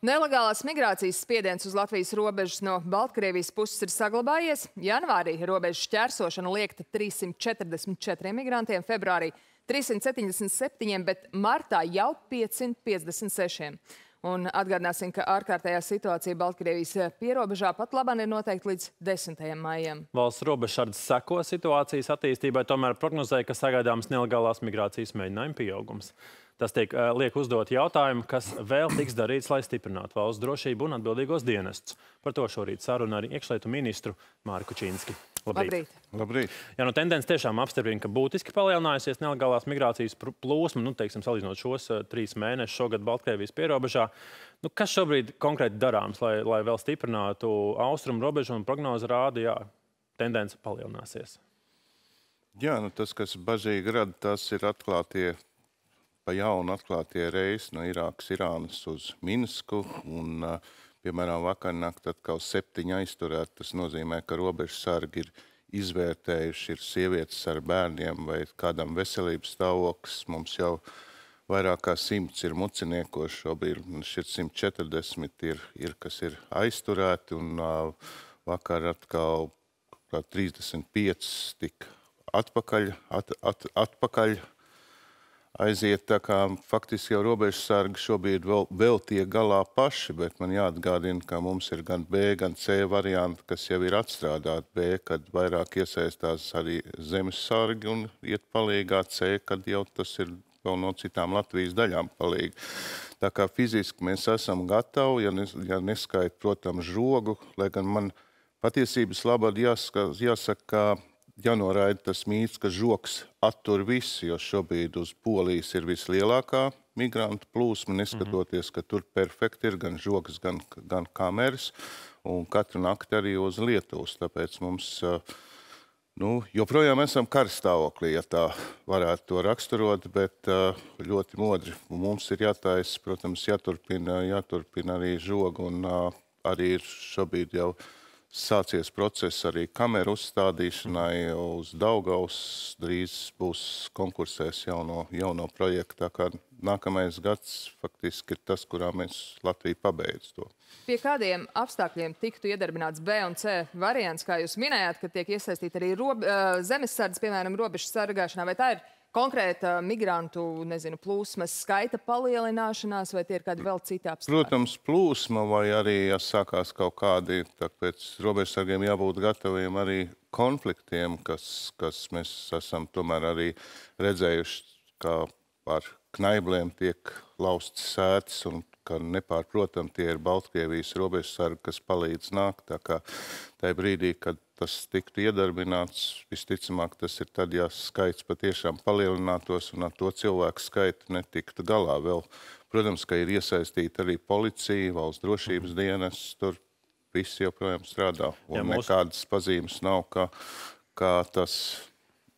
Nelegālās migrācijas spiediens uz Latvijas robežas no Baltkrievijas puses ir saglabājies. Janvārī robežas šķērsošana liekta 344 migrantiem, februārī 377, bet martā jau 556. Un atgādināsim, ka ārkārtējā situācija Baltkrievijas pierobežā pat labāk ir noteikti līdz 10. maijam. Valsts robežsardzes seko situācijas attīstībai, tomēr prognozēja, ka sagaidāms nelegālās migrācijas mēģinājuma pieaugums. Tas tiek uh, liek uzdot jautājumu, kas vēl tiks darīts, lai stiprinātu valsts drošību un atbildīgos dienestus. Par to šorīt saruna ar iekšlietu ministru Mārku Čīnski. Labrīt. Labrīt. Ja nu tendence tiešām apstiprina, ka būtiski palielinājusies nelegālās migrācijas plūsma, nu, teiksim, salīdzinot šos uh, trīs mēnešus šogad Baltkrievijas pierobežā, nu, kas šobrīd konkrēti darāms, lai, lai vēl stiprinātu austrumu robežu un prognoze rāda, jā, tendence palielināsies? Jā, nu tas, kas bažīgi rada, tas ir atklātie pa jaunu atklātie reisi no Irākas, Irānas uz Minsku. Un, piemēram, vakar nakt atkal septiņi aizturēti. Tas nozīmē, ka robežsargi ir izvērtējuši, ir sievietes ar bērniem vai kādam veselības stāvoklis. Mums jau vairāk kā simts ir muciniekos, šobrīd šeit 140 ir, ir, kas ir aizturēti. Un vakar atkal 35 tika atpakaļ, at, at, atpakaļ aiziet tā kā faktiski jau robežsargi šobrīd vēl, vēl tiek galā paši, bet man jāatgādina, ka mums ir gan B, gan C varianti, kas jau ir atstrādāti. B, kad vairāk iesaistās arī zemes sargi un iet palīgā, C, kad jau tas ir vēl no citām Latvijas daļām palīgi. Tā kā fiziski mēs esam gatavi, ja, nes, ja neskait, protams, žogu, lai gan man patiesības labad jāsaka, jāsaka ka jānoraida tas mīts, ka žoks attur visu, jo šobrīd uz Polijas ir vislielākā migrantu plūsma, neskatoties, ka tur perfekti ir gan žoks, gan, gan kameras, un katru nakti arī uz Lietuvas. Tāpēc mums nu, joprojām esam karstāvoklī, ja tā varētu to raksturot, bet ļoti modri. Mums ir jātais, protams, jāturpina, jāturpina arī žoga, un arī ir šobrīd jau sācies process arī kameru uzstādīšanai uz Daugaus. Drīz būs konkursēs jauno, jauno projektu. Tā kā nākamais gads faktiski ir tas, kurā mēs Latviju pabeidz to. Pie kādiem apstākļiem tiktu iedarbināts B un C variants, kā jūs minējāt, ka tiek iesaistīta arī rob, zemesardzes, piemēram, robežu sargāšanā, vai tā ir konkrēta migrantu nezinu, plūsmas skaita palielināšanās, vai tie ir kādi vēl citi apstākļi? Protams, plūsma vai arī, ja sākās kaut kādi, tāpēc robežsargiem jābūt gataviem arī konfliktiem, kas, kas mēs esam tomēr arī redzējuši, kā par knaibliem tiek lausts sētas un ka nepārprotam tie ir Baltkrievijas robežsargi, kas palīdz nākt. Tā kā tajā brīdī, kad tas tiktu iedarbināts, visticamāk tas ir tad, ja skaits patiešām palielinātos un ar to cilvēku skaitu netiktu galā vēl. Protams, ka ir iesaistīta arī policija, valsts drošības mhm. dienas, tur viss joprojām strādā. Un ja, mūsu... nekādas pazīmes nav, ka, ka tas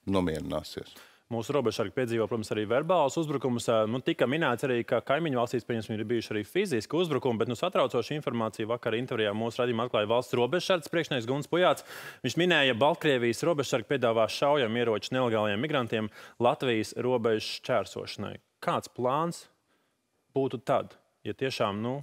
nomierināsies. Mūsu robežsargi piedzīvo, protams, arī verbālus uzbrukumus. Nu, tika minēts arī, ka kaimiņu valstīs, pieņemsim, ir bijuši arī fiziski uzbrukumi, bet nu, satraucoša informācija vakar intervijā mūsu radījumā atklāja valsts robežsargs priekšnieks Guns Pujāts. Viņš minēja, ka Baltkrievijas robežsargi piedāvā šaujam ieroču nelegāliem migrantiem Latvijas robežu šķērsošanai. Kāds plāns būtu tad, ja tiešām, nu,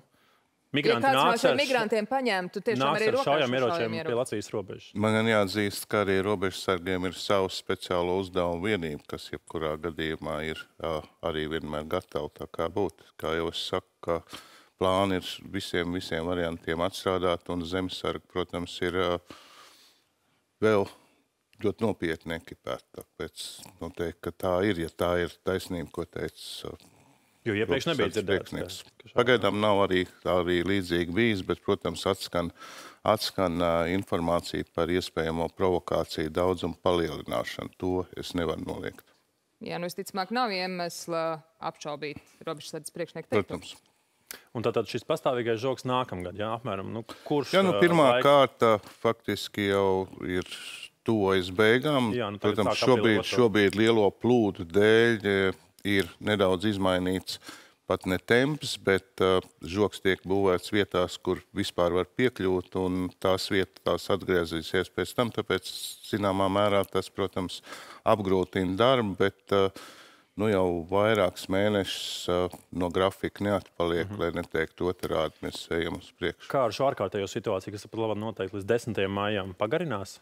Migranti ja nāks ar migrantiem paņemtu tiešām arī ar šaujam ieročiem pie Latvijas robežas. Man gan jāatzīst, ka arī robežsargiem ir savs speciālo uzdevumu vienība, kas jebkurā gadījumā ir uh, arī vienmēr gatava tā kā būt. Kā jau es saku, ka plāni ir visiem, visiem variantiem atstrādāt, un zemesargi, protams, ir uh, vēl ļoti nopietni ekipēti. Tāpēc noteikti, ka tā ir, ja tā ir taisnība, ko teica uh, Jo iepriekš nebija dzirdēts. Pagaidām nav arī, arī līdzīgi bijis, bet, protams, atskan, atskan uh, informācija par iespējamo provokāciju daudzumu palielināšanu. To es nevaru noliegt. Jā, nu, visticamāk, nav iemesla apšaubīt robežsardzes priekšnieku teikto. Protams. Un tātad šis pastāvīgais žoks nākamgad, jā, apmēram, nu, kurš? Jā, nu, pirmā laika... kārta faktiski jau ir tuvojas beigām. Jā, nu, Protams, šobrīd, šobrīd lielo plūdu dēļ ir nedaudz izmainīts pat ne temps, bet uh, žoks tiek būvēts vietās, kur vispār var piekļūt, un tās vietas atgriezīsies pēc tam. Tāpēc, zināmā mērā, tas, protams, apgrūtina darbu, bet uh, nu jau vairākus mēnešus no grafika neatpaliek, mm -hmm. lai neteiktu otrādi, mēs ejam uz priekšu. Kā ar šo ārkārtējo situāciju, kas pat labi noteikti līdz 10. maijam pagarinās?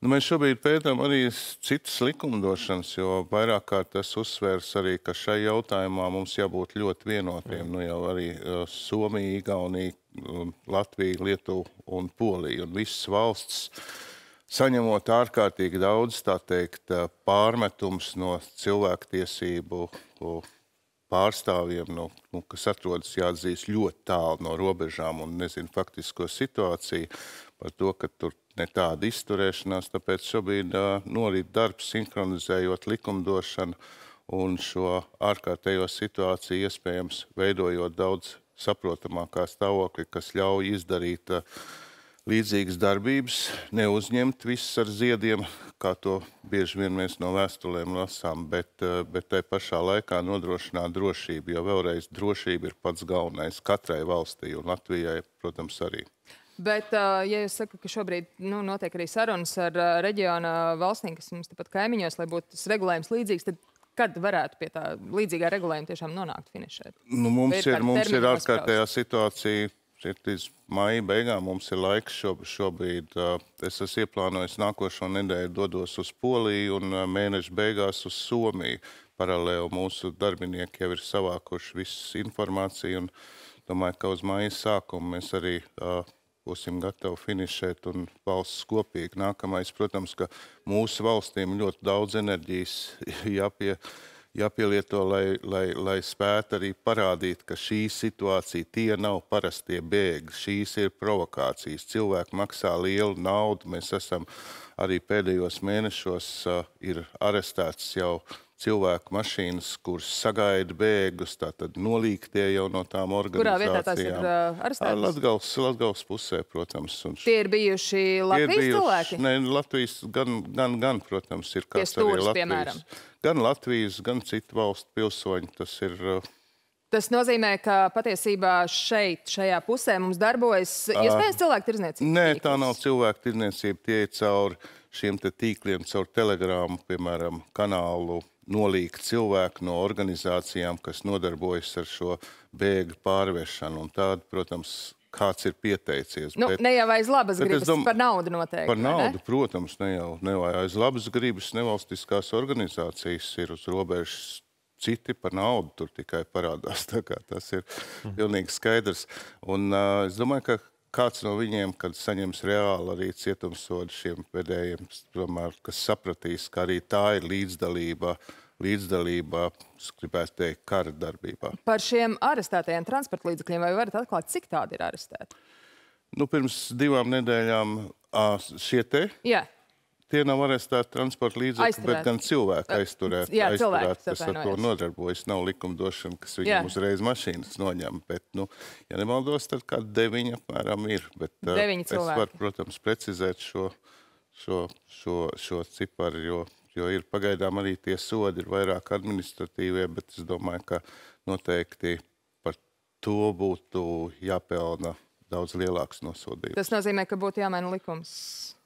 Nu, mēs šobrīd pētām arī citas likumdošanas, jo vairāk kārt tas uzsvērs arī, ka šai jautājumā mums jābūt ļoti vienotiem. Mm. Nu, jau arī uh, Somija, Igaunija, Latvija, Lietuva un Polija un visas valsts saņemot ārkārtīgi daudz, tā teikt, pārmetums no cilvēktiesību pārstāvjiem, no, nu, kas atrodas jāatzīst ļoti tālu no robežām un nezinu faktisko situāciju par to, ka tur ne tāda izturēšanās, tāpēc šobrīd uh, norit darbs sinhronizējot likumdošanu un šo ārkārtējo situāciju iespējams veidojot daudz saprotamākā stāvokļa, kas ļauj izdarīt uh, līdzīgas darbības, neuzņemt visus ar ziediem, kā to bieži vien mēs no vēstulēm lasām, bet, uh, bet tai pašā laikā nodrošināt drošību, jo vēlreiz drošība ir pats galvenais katrai valstī un Latvijai, protams, arī. Bet, ja jūs sakat, ka šobrīd nu, notiek arī sarunas ar reģiona valstīm, kas mums tepat kaimiņos, lai būtu tas regulējums līdzīgs, tad kad varētu pie tā līdzīgā regulējuma tiešām nonākt finišēt? Nu, mums ir, ir, mums ir ārkārtējā situācija. Ir līdz maija beigām mums ir laiks šobrīd. Es esmu ieplānojis nākošo nedēļu dodos uz Poliju un mēneša beigās uz Somiju. Paralēli mūsu darbinieki jau ir savākuši visu informāciju un domāju, ka uz maija sākumu mēs arī uh, būsim gatavi finišēt un valsts kopīgi. Nākamais, protams, ka mūsu valstīm ļoti daudz enerģijas jāpie, jāpielieto, lai, lai, lai spētu arī parādīt, ka šī situācija tie nav parastie bēgļi, šīs ir provokācijas. Cilvēki maksā lielu naudu, mēs esam arī pēdējos mēnešos uh, ir arestēts jau cilvēku mašīnas, kuras sagaida bēgus, tātad nolīgtie jau no tām organizācijām. Kurā vietā tās ir uh, arestētas? Latgals, Latgals pusē, protams. Un tie ir bijuši Latvijas ir bijuši, cilvēki? Nē, Latvijas gan, gan, gan, protams, ir kāds arī Latvijas. Piemēram. Gan Latvijas, gan citu valstu pilsoņi. Tas ir uh, Tas nozīmē, ka patiesībā šeit, šajā pusē mums darbojas iespējams cilvēku tirdzniecība. Nē, tā nav cilvēku tirdzniecība. Tie ir caur šiem tīkliem, caur telegrāmu, piemēram, kanālu nolīgt cilvēku no organizācijām, kas nodarbojas ar šo bēgļu pārvešanu. Un tāda, protams, kāds ir pieteicies. Nu, bet, ne jau aiz labas gribas, dom... par naudu noteikti. Par naudu, ne? protams, ne jau, ne jau aiz labas gribas nevalstiskās organizācijas ir uz robežas. Citi par naudu tur tikai parādās. Tas ir mhm. pilnīgi skaidrs. Un, uh, es domāju, ka kāds no viņiem, kad saņems reāli arī cietumsodu šiem vedējiem, tomēr, kas sapratīs, ka arī tā ir līdzdalība, līdzdalība, es gribētu teikt, kara darbībā. Par šiem arestētajiem transporta līdzekļiem vai varat atklāt, cik tādi ir arestēti? Nu, pirms divām nedēļām šie te? Jā. Tie nav arestēti transporta līdzekļi, bet gan cilvēki aizturēti, Jā, aizturēti kas ar to nodarbojas. Nav likumdošana, kas viņam Jā. uzreiz mašīnas noņem. Bet, nu, ja nemaldos, tad kā deviņi apmēram ir. Bet, deviņi es cilvēki. varu, protams, precizēt šo, šo, šo, šo ciparu, jo, jo ir pagaidām arī tie sodi ir vairāk administratīvie, bet es domāju, ka noteikti par to būtu jāpelna daudz lielāks nosodījums. Tas nozīmē, ka būtu jāmaina likums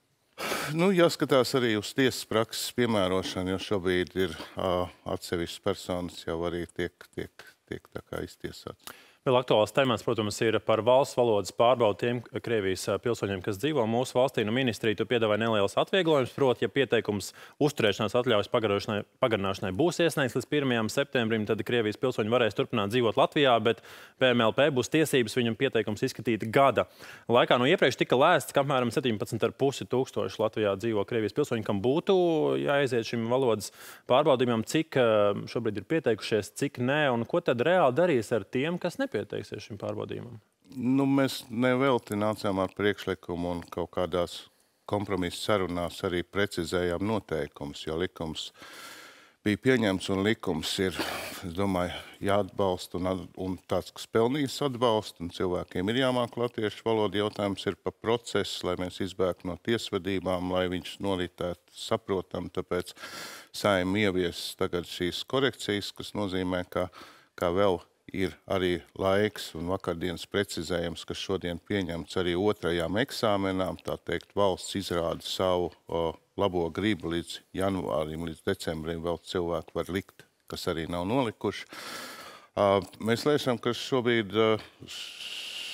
Nu, jāskatās arī uz tiesas prakses piemērošanu, jo šobrīd ir uh, atsevišķas personas jau arī tiek, tiek, tiek iztiesātas. Vēl aktuāls temats, protams, ir par valsts valodas pārbaudu tiem Krievijas pilsoņiem, kas dzīvo mūsu valstī. Nu, ministrija tu piedāvāja nelielas atvieglojums, proti, ja pieteikums uzturēšanās atļaujas pagarināšanai būs iesniegts līdz 1. septembrim, tad Krievijas pilsoņi varēs turpināt dzīvot Latvijā, bet PMLP būs tiesības viņam pieteikums izskatīt gada laikā. No iepriekš tika lēsts, ka apmēram 17,5 tūkstoši Latvijā dzīvo Krievijas pilsoņi, kam būtu jāaiziet šim valodas pārbaudījumam, cik šobrīd ir pieteikušies, cik nē, un ko tad reāli darīs ar tiem, kas nepieteikušies nepieteiksies šim pārbaudījumam? Nu, mēs nevelti nācām ar priekšlikumu un kaut kādās kompromisu sarunās arī precizējām noteikumus, jo likums bija pieņemts un likums ir, es domāju, jāatbalsta un, un tāds, kas pelnīs atbalstu, un cilvēkiem ir jāmāk latviešu valoda. Jautājums ir par procesu, lai mēs izbēgtu no tiesvedībām, lai viņš noritētu saprotam, tāpēc saim ievies tagad šīs korekcijas, kas nozīmē, ka, ka vēl ir arī laiks un vakardienas precizējums, kas šodien pieņemts arī otrajām eksāmenām. Tā teikt, valsts izrāda savu o, labo gribu līdz janvārim, līdz decembrim vēl cilvēki var likt kas arī nav nolikuši. Uh, mēs lēšam, ka šobrīd,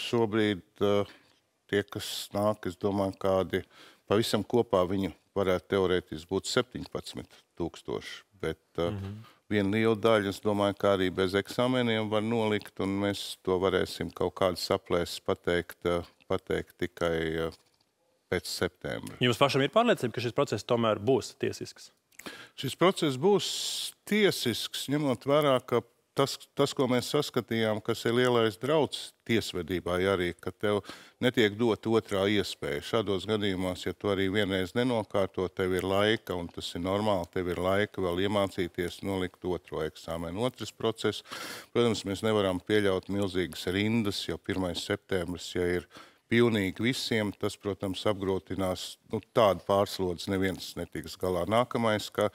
šobrīd tie, kas nāk, es domāju, kādi pavisam kopā viņu varētu teorētiski būt 17 tūkstoši. Bet mm -hmm. Viena liela daļa, es domāju, ka arī bez eksāmeniem var nolikt, un mēs to varēsim kaut kādas aplēses pateikt, pateikt tikai pēc septembra. Jums pašam ir pārliecība, ka šis process tomēr būs tiesisks? Šis process būs tiesisks, ņemot vērā, ka tas, tas, ko mēs saskatījām, kas ir lielais drauds tiesvedībā, arī, ka tev netiek dot otrā iespēja. Šādos gadījumos, ja tu arī vienreiz nenokārto, tev ir laika, un tas ir normāli, tev ir laika vēl iemācīties nolikt otro eksāmenu. Otrs process, protams, mēs nevaram pieļaut milzīgas rindas, jo 1. septembris, ja ir pilnīgi visiem, tas, protams, apgrūtinās nu, tādu pārslodzi, neviens netiks galā. Nākamais, ka,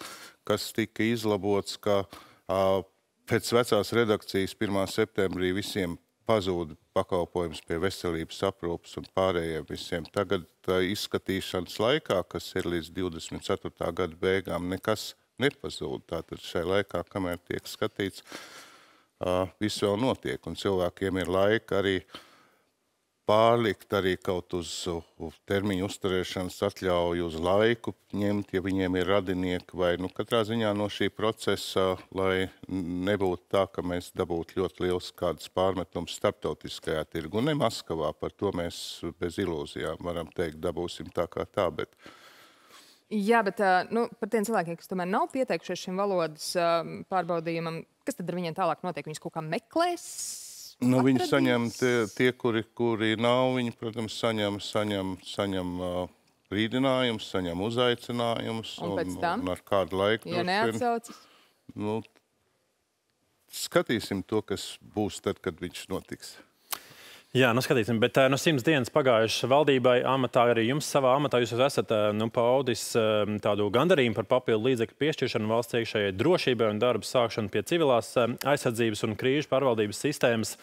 kas tika izlabots, ka uh, pēc vecās redakcijas 1. septembrī visiem pazūda pakalpojums pie veselības aprūpas un pārējiem visiem. Tagad izskatīšanas laikā, kas ir līdz 24. gada beigām, nekas nepazūd. Tātad šai laikā, kamēr tiek skatīts, viss vēl notiek un cilvēkiem ir laika arī uh, pārlikt arī kaut uz, termiņu uzturēšanas atļauju, uz laiku ņemt, ja viņiem ir radinieki, vai nu, katrā ziņā no šī procesa, lai nebūtu tā, ka mēs dabūtu ļoti liels kādas pārmetums starptautiskajā tirgu. Ne Maskavā, par to mēs bez ilūzijām varam teikt, dabūsim tā kā tā, bet Jā, bet nu, par tiem cilvēkiem, kas tomēr nav pieteikušies šim valodas pārbaudījumam, kas tad ar viņiem tālāk notiek? Viņus kaut kā meklēs? Nu, viņi saņem tie, tie kuri, kuri nav, viņi, protams, saņem, saņem, saņem uh, brīdinājumus, saņem uzaicinājumus. Un, un, un ar kādu laiku. Ja neatsaucas? Nu, skatīsim to, kas būs tad, kad viņš notiks. Jā, nu skatīsim, bet no simts dienas pagājušas valdībai amatā, arī jums savā amatā, jūs esat nu, paudis tādu gandarījumu par papildu līdzekļu piešķiršanu valsts iekšējai drošībai un darbu sākšanu pie civilās aizsardzības un krīžu pārvaldības sistēmas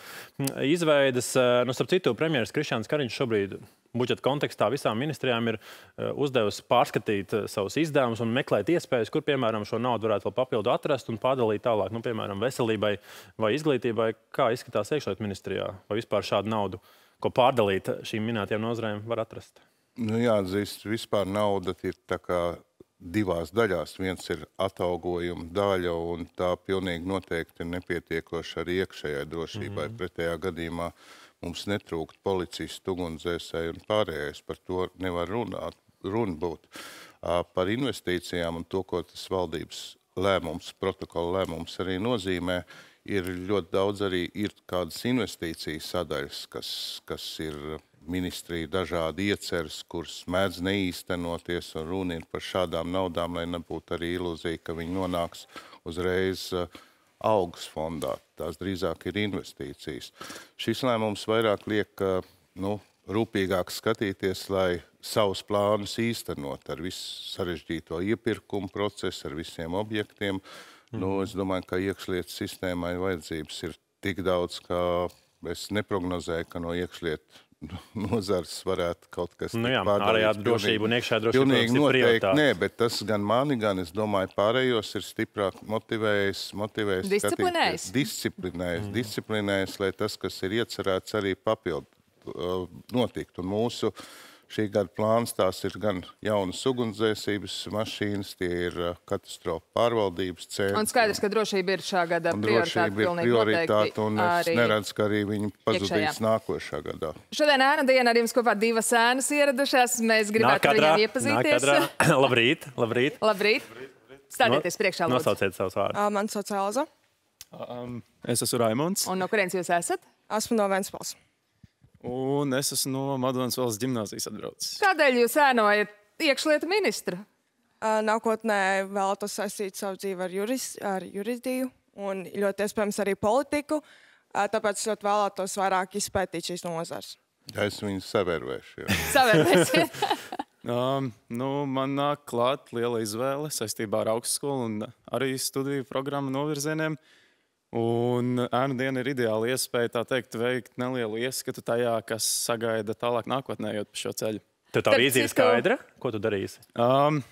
izveidas. Nu, starp citu, premjeras Krišāns Kariņš šobrīd budžeta kontekstā visām ministrijām ir eh, uzdevusi pārskatīt eh, savus izdevumus un meklēt iespējas, kur, piemēram, šo naudu varētu vēl papildu atrast un pārdalīt tālāk, nu, piemēram, veselībai vai izglītībai. Kā izskatās iekšlietu ministrijā? Vai vispār šādu naudu, ko pārdalīt šīm minētajām nozarēm, var atrast? Nu, jāatzīst, vispār nauda ir divās daļās. Viens ir atalgojuma daļa, un tā pilnīgi noteikti nepietiekoša arī iekšējai drošībai. Mm -hmm. Pretējā gadījumā mums netrūkt policistu, ugunsdzēsēju un pārējais. Par to nevar runāt, runa būt. Par investīcijām un to, ko tas valdības lēmums, protokola lēmums arī nozīmē, ir ļoti daudz arī ir kādas investīcijas sadaļas, kas, kas ir ministrija dažādi ieceras, kuras mēdz neīstenoties, un runa ir par šādām naudām, lai nebūtu arī ilūzija, ka viņi nonāks uzreiz uh, algas fondā. Tās drīzāk ir investīcijas. Šis lēmums vairāk liek nu, rūpīgāk skatīties, lai savus plānus īstenot ar visu sarežģīto iepirkumu procesu, ar visiem objektiem. Mm. Nu, es domāju, ka iekšlietu sistēmai vajadzības ir tik daudz, ka es neprognozēju, ka no iekšlietu nozars varētu kaut kas nu jā, ārējā drošība un iekšējā drošība. Pilnīgi noteikti nē, bet tas gan mani, gan es domāju pārējos ir stiprāk motivējis, motivējis disciplinējis. Disciplinējis, mm. disciplinējis, lai tas, kas ir iecerēts, arī papildu uh, notikt. Un mūsu uh, Šī gada plāns tās ir gan jaunas ugunsdzēsības mašīnas, tie ir uh, katastrofa pārvaldības centri. Un skaidrs, ka drošība ir šā gada prioritāte. Ir prioritāte un es neredzu, ka arī viņi pazudīs iekšējā. nākošā gadā. Šodien ēna diena ar jums kopā divas ēnas ieradušās. Mēs gribētu ar viņiem iepazīties. labrīt, labrīt. Labrīt. Stādieties priekšā, lūdzu. Nosauciet savus vārdus. Uh, man sauc Elza. Um, es esmu Raimons. Un no kurienes jūs esat? Esmu no Ventspils. Un es esmu no Madonas valsts gimnāzijas atbraucis. Kādēļ jūs ēnojat iekšlietu ministru? Nākotnē vēlētos saistīt savu dzīvi ar, juris, ar jurisdiju un ļoti iespējams arī politiku. Tāpēc es ļoti vēlētos vairāk izpētīt šīs nozares. Ja es viņu savērvēšu. savērvēšu. um, nu, man nāk klāt liela izvēle saistībā ar augstskolu un arī studiju programmu novirzieniem. Uh, Un ēnu diena ir ideāla iespēja tā teikt, veikt nelielu ieskatu tajā, kas sagaida tālāk nākotnē, ejot pa šo ceļu. Tev tā vīzija ir skaidra, ko tu darīsi? Um,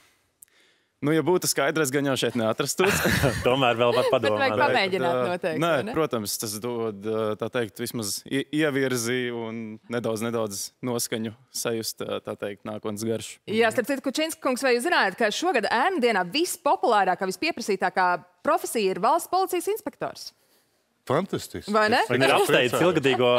Nu, ja būtu skaidrs, gan jau šeit neatrastos. Tomēr vēl var Bet padomāt. vajag pamēģināt noteikti. Nē, ne? protams, tas dod tā teikt, vismaz ie- ievirzi un nedaudz, nedaudz noskaņu sajust tā teikt, nākotnes garšu. Jā, starp citu, Kučinska kungs, vai jūs zinājāt, ka šogad ēnu dienā vispopulārākā, vispieprasītākā profesija ir valsts policijas inspektors? Fantastiski. Vai ne? Viņa ir apsteigts ilgadīgo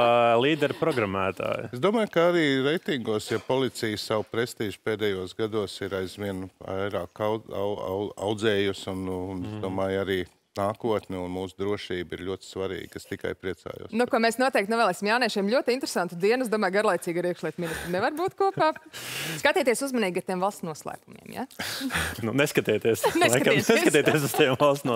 līderu programmētāju. Es domāju, ka arī reitingos, ja policija savu prestīžu pēdējos gados ir aizvien vairāk au, au, au, audzējusi, un, un es domāju, arī nākotne un mūsu drošība ir ļoti svarīga. Es tikai priecājos. Nu, ko mēs noteikti novēlēsim jauniešiem ļoti interesantu dienu. Es domāju, garlaicīgi ar iekšlietu ministru nevar būt kopā. Skatieties uzmanīgi ar tiem valsts noslēpumiem. Ja? Nu, neskatieties. Neskatieties. Laikam, neskatieties uz tiem valsts